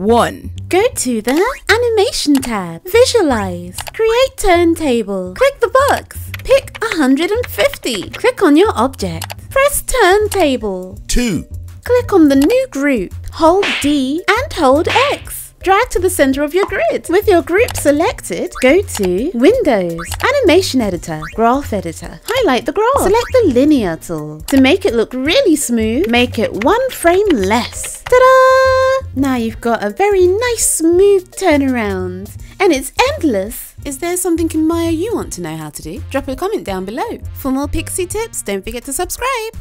1. Go to the Animation tab. Visualize. Create turntable. Click the box. Pick 150. Click on your object. Press turntable. 2. Click on the new group. Hold D and hold X. Drag to the center of your grid. With your group selected, go to Windows, Animation Editor, Graph Editor. Highlight the graph. Select the Linear tool. To make it look really smooth, make it one frame less. Ta-da! Now you've got a very nice smooth turnaround. And it's endless. Is there something in Maya you want to know how to do? Drop a comment down below. For more Pixi tips, don't forget to subscribe.